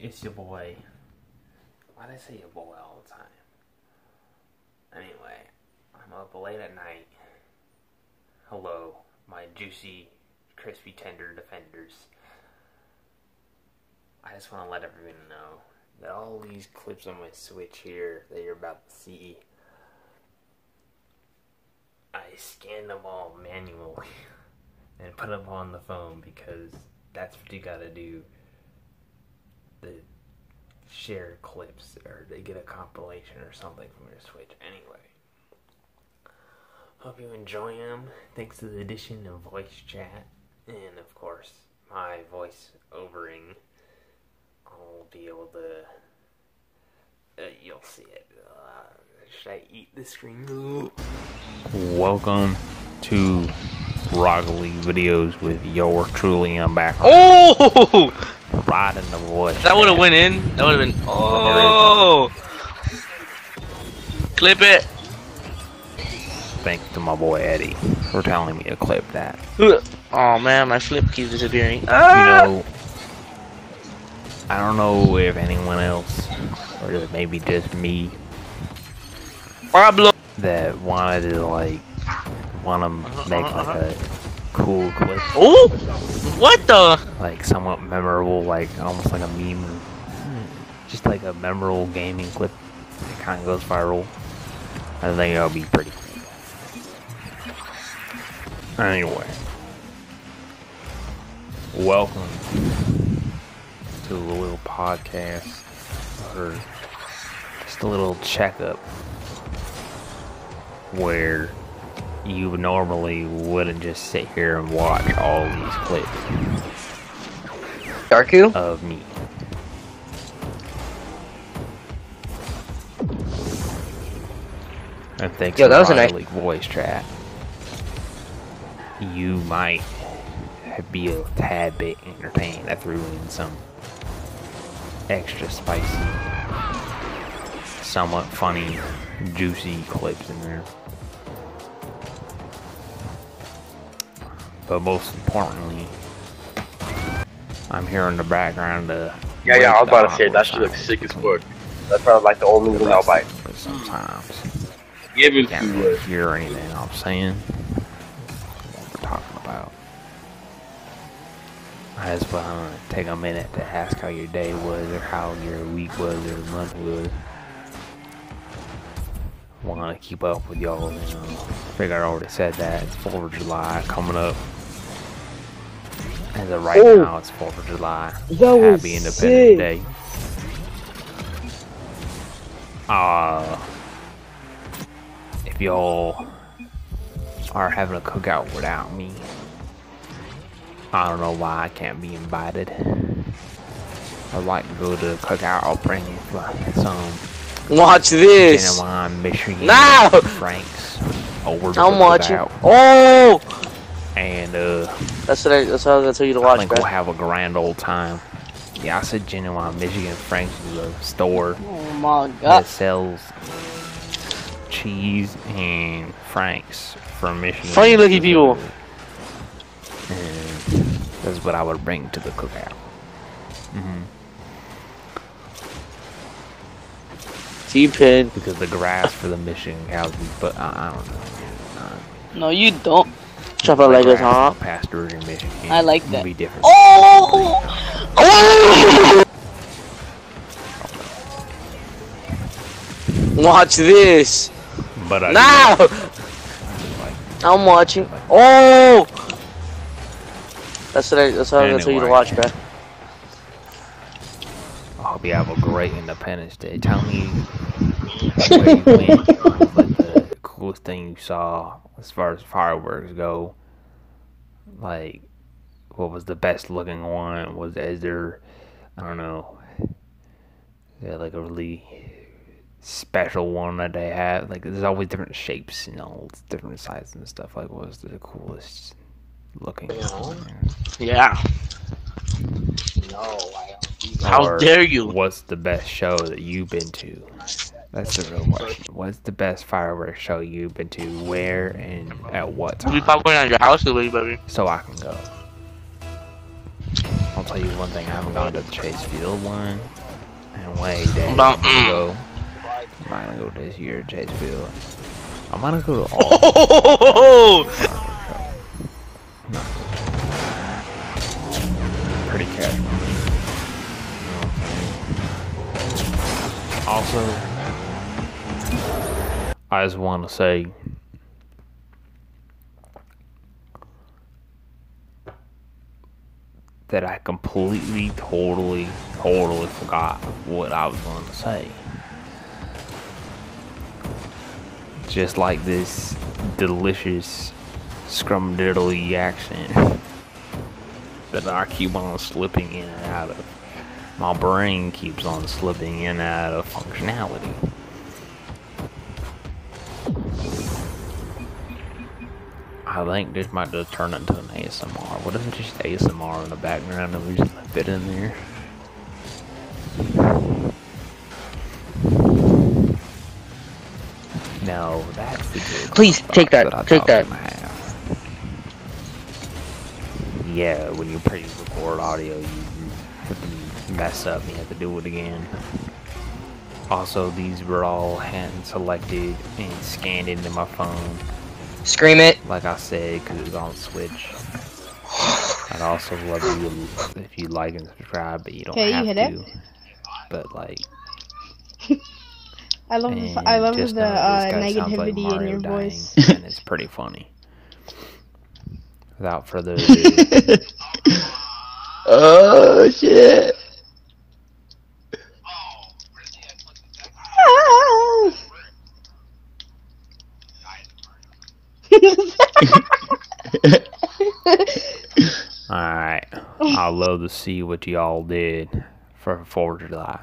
It's your boy. Why do I say your boy all the time? Anyway, I'm up late at night. Hello, my juicy, crispy, tender defenders. I just want to let everyone know that all these clips on my Switch here that you're about to see, I scanned them all manually and put them on the phone because that's what you gotta do. The share clips or they get a compilation or something from your Switch. Anyway, hope you enjoy them. Thanks to the addition of voice chat and of course my voice overing. I'll be able to. Uh, you'll see it. Uh, should I eat the screen? Welcome to Roggly Videos with your truly. I'm back. Oh! Right in the voice. That would have went in. That would have been. Oh. oh! Clip it. Thanks to my boy Eddie for telling me to clip that. Oh man, my flip keeps disappearing. You Ah! know, I don't know if anyone else, or maybe just me, Pablo. that wanted to like want to uh-huh, make like uh-huh, a uh-huh. Cool clip, Oh! What the? like somewhat memorable, like almost like a meme, just like a memorable gaming clip that kind of goes viral. I think it'll be pretty. Anyway, welcome to the little podcast, or just a little checkup where you normally wouldn't just sit here and watch all these clips Darku? of me. And thanks Yo, that was a nice- voice chat, you might be a tad bit entertained. I threw in some extra spicy, somewhat funny, juicy clips in there. But most importantly, I'm here in the background to Yeah, yeah, I was about to say that the shit looks sick as fuck. That's probably like the only one I'll bite. But sometimes Give it can't really hear anything I'm saying. What we're talking about. I just want to take a minute to ask how your day was, or how your week was, or month was. Want to keep up with y'all. You know, figure I already said that. It's 4th of July coming up. As of right Oh. now, it's 4th of July. That was Happy Independence sick. Day. Uh, if y'all are having a cookout without me, I don't know why I can't be invited. I'd like to go to the cookout. I'll bring some Watch this. genuine Michigan No! Franks over to I'm watching. cookout. Oh! And, uh, That's what I, that's what I was gonna tell you to I watch, think bro. we'll have a grand old time. Yeah, I said genuine Michigan Franks is a store Oh my God. that sells cheese and franks from Michigan. Funny looking people. And that's what I would bring to the cookout. hmm T-Pin. Because the grass for the Michigan cows, but I, I don't know. No, you don't. Chop out the like this, grass huh? in Pastures. I like that. Be different. Oh! Oh! Watch this. But I Now! like- I'm watching. Oh! That's what I, that's what I was gonna tell you to watch, bro. I hope you have a great Independence Day. Tell me where you went. What the coolest thing you saw as far as fireworks go. Like, what was the best looking one? Was is there, I don't know, is there like a really special one that they have? Like, there's always different shapes, you know, different sizes and stuff. Like, what was the coolest looking? Yeah. No, I How Or dare you? What's the best show that you've been to? That's the real question. What's the best fireworks show you've been to? Where and at what time? We popcorn at your house, baby, baby. So I can go. I'll tell you one thing. I haven't gone to the Chase Field one. And way days About- mm. ago. I'm not gonna go this year, Chase Field. I'm gonna go to all. Oh! Pretty casual. You know what I'm saying? Also, I just want to say that I completely, totally, totally forgot what I was going to say. Just like this delicious scrumdiddly accent that I keep on slipping in and out of. My brain keeps on slipping in and out of functionality. I think this might just turn into an ASMR. What if it's just ASMR in the background and we just left it in there? No, that's the good Please, take that, I take that. I was gonna have. Yeah, when you pre-record audio, you, you mess up and you have to do it again. Also, these were all hand selected and scanned into my phone, Scream it. like I said, because it was on Switch. I'd also love you if you like and subscribe, but you don't Okay, you have hit to. it? But like, I love the, I love the know this uh, guy sounds like negativity in your dying, voice. and it's pretty funny. Without further ado, oh shit. Alright. I'd love to see what y'all did for 4th of July.